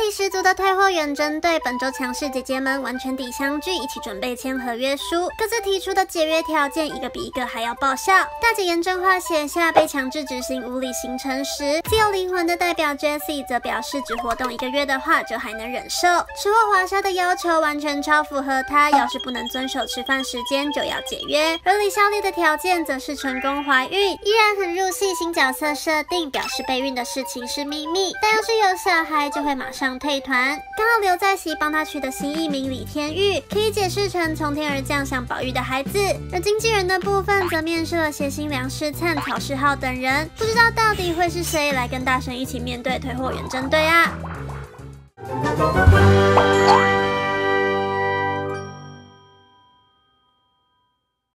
力十足的退货员针对本周强势姐姐们完全抵相聚，一起准备签合约书，各自提出的解约条件一个比一个还要爆笑。大姐严正化写下被强制执行无理行程时，自由灵魂的代表 Jessie 则表示只活动一个月的话就还能忍受。吃货华莎的要求完全超符合她，要是不能遵守吃饭时间就要解约。而李孝利的条件则是成功怀孕，依然很入戏，新角色设定表示备孕的事情是秘密，但要是有小孩就会马上退团。刚好刘在熙帮他取的新艺名李天玉，可以解释成从天而降想宝玉的孩子。而经纪人的部分则面试了谢新良、施灿、曹世浩等人，不知道到底会是谁来跟大神一起面对退货员针对啊？